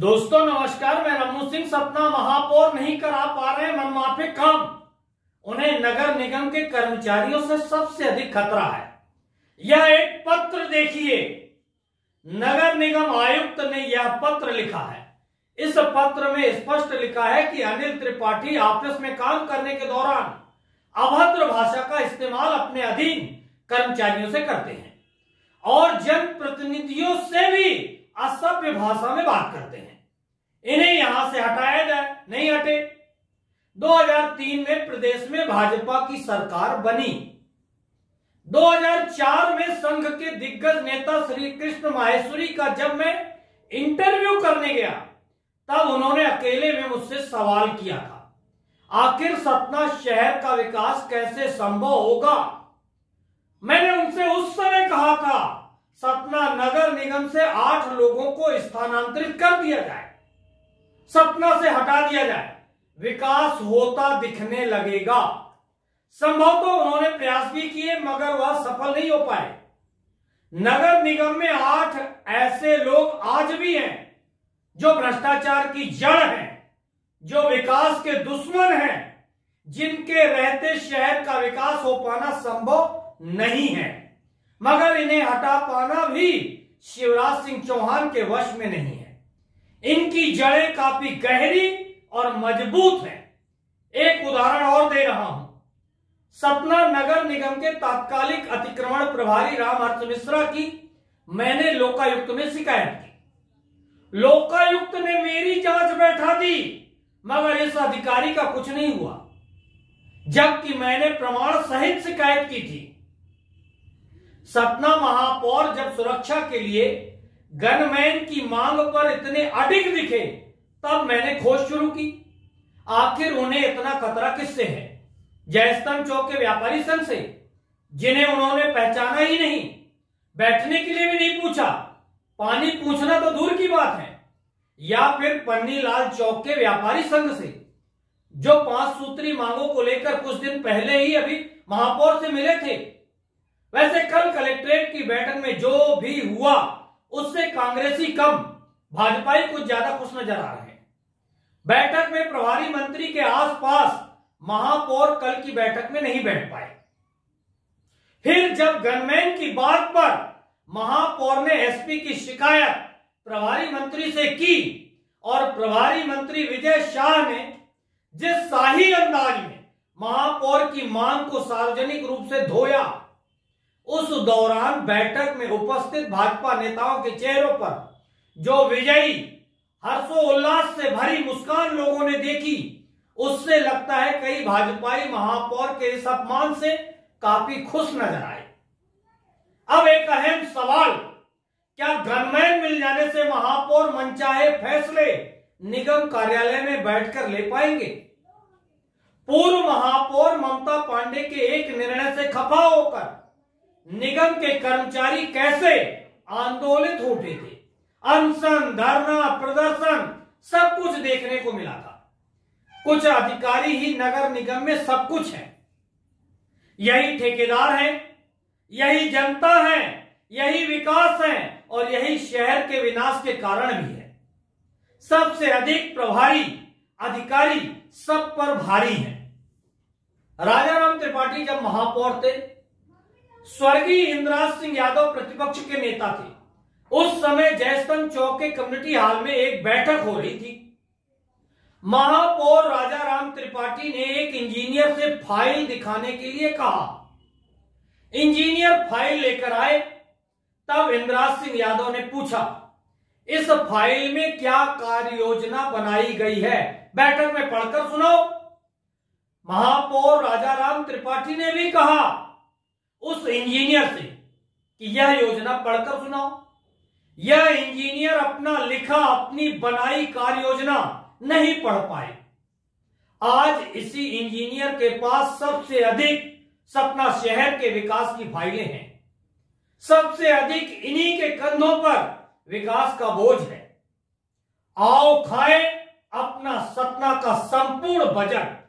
दोस्तों, नमस्कार, मैं रमू सिंह, सपना महापौर नहीं करा पा रहे मनमाफे काम। उन्हें नगर निगम के कर्मचारियों से सबसे अधिक खतरा है। यह एक पत्र देखिए। नगर निगम आयुक्त ने यह पत्र लिखा है। इस पत्र में स्पष्ट लिखा है कि अनिल त्रिपाठी ऑफ़िस में काम करने के दौरान अभद्र भाषा का इस्तेमाल अपने अधीन कर्मचारियों से करते हैं। और जनप्रतिनिधियों से भी असभ्य भाषा में बात करते हैं। इन्हें यहाँ से हटाया जाए, नहीं हटे। 2003 में प्रदेश में भाजपा की सरकार बनी। 2004 में संघ के दिग्गज नेता श्री कृष्ण माहेश्वरी का जब मैं इंटरव्यू करने गया, तब उन्होंने अकेले में मुझसे सवाल किया था, आखिर सतना शहर का विकास कैसे संभव होगा? मैंने उनसे उस समय कहा था सतना नगर निगम से आठ लोगों को स्थानांतरित कर दिया जाए, सपना से हटा दिया जाए, विकास होता दिखने लगेगा। संभव तो उन्होंने प्रयास भी किए, मगर वह सफल नहीं हो पाए। नगर निगम में आठ ऐसे लोग आज भी हैं, जो भ्रष्टाचार की जड़ हैं, जो विकास के दुश्मन हैं, जिनके रहते शहर का विकास हो पाना संभव नहीं है। मगर इन्हें हटा पाना भी शिवराज सिंह चौहान के वश में नहीं है। इनकी जड़ें काफ़ी गहरी और मज़बूत हैं। एक उदाहरण और दे रहा हूँ। सतना नगर निगम के तात्कालिक अतिक्रमण प्रभारी राम अर्थ मिश्रा की मैंने लोकायुक्त में शिकायत की। लोकायुक्त ने मेरी जाँच बैठा दी, मगर इस अधिकारी का कुछ नहीं हुआ। जबकि मैंने प्रमाण सहित शिकायत की थी। सतना महापौर जब सुरक्षा के लिए गनमैन की मांग पर इतने अडिग दिखे, तब मैंने खोज शुरू की। आखिर उन्हें इतना खतरा किससे है? जयस्तंभ चौक के व्यापारी संघ से, जिन्हें उन्होंने पहचाना ही नहीं। बैठने के लिए भी नहीं पूछा। पानी पूछना तो दूर की बात है। या फिर पन्नीलाल चौक के व्यापारी संघ से, जो पाँच सूत्री मांगों को लेकर कुछ दिन पहले ही अभी महापौर से मिले थे। वैसे कल कलेक्ट्रेट की बैठक में जो भी हुआ, उससे कांग्रेसी कम भाजपाई कुछ ज़्यादा खुश नज़र आ रहे हैं। बैठक में प्रभारी मंत्री के आसपास महापौर कल की बैठक में नहीं बैठ पाए। फिर जब गनमैन की बात पर महापौर ने एसपी की शिकायत प्रभारी मंत्री से की, और प्रभारी मंत्री विजय शाह ने जिस शाही अंदाज में महापौर की मांग को सार्वजनिक रूप से धोया उस दौरान बैठक में उपस्थित भाजपा नेताओं के चेहरों पर जो विजयी, हर्षोल्लास से भरी मुस्कान लोगों ने देखी, उससे लगता है कई भाजपाई महापौर के इस अपमान से काफ़ी खुश नज़र आए। अब एक अहम सवाल, क्या गनमैन मिल जाने से महापौर मनचाहे फैसले निगम कार्यालय में बैठकर ले पाएँगे? पूर्व महापौर ममता पांडे के एक निर्णय से खफा होकर निगम के कर्मचारी कैसे आंदोलित होते थे? अनशन, धरना, प्रदर्शन, सब कुछ देखने को मिला था। कुछ अधिकारी ही नगर निगम में सब कुछ है। यही ठेकेदार हैं, यही जनता है, यही विकास है और यही शहर के विनाश के कारण भी है। सबसे अधिक प्रभारी, अधिकारी सब पर भारी हैं। राजाराम त्रिपाठी जब महापौर थे स्वर्गीय इंद्राज सिंह यादव प्रतिपक्ष के नेता थे। उस समय जयस्तंभ चौक के कम्युनिटी हॉल में एक बैठक हो रही थी। महापौर राजा राम त्रिपाठी ने एक इंजीनियर से फ़ाइल दिखाने के लिए कहा। इंजीनियर फ़ाइल लेकर आए, तब इंद्राज सिंह यादव ने पूछा, इस फ़ाइल में क्या कार्य योजना बनाई गई है? बैठक में पढ़कर सुनाओ। महापौर राजा राम त्रिपाठी ने भी कहा उस इंजीनियर से कि यह योजना पढ़कर सुनाओ। यह इंजीनियर अपना लिखा, अपनी बनाई कार्य योजना नहीं पढ़ पाए। आज इसी इंजीनियर के पास सबसे अधिक सपना शहर के विकास की फाइलें हैं। सबसे अधिक इन्हीं के कंधों पर विकास का बोझ है। आओ खाए अपना सपना का संपूर्ण बजट।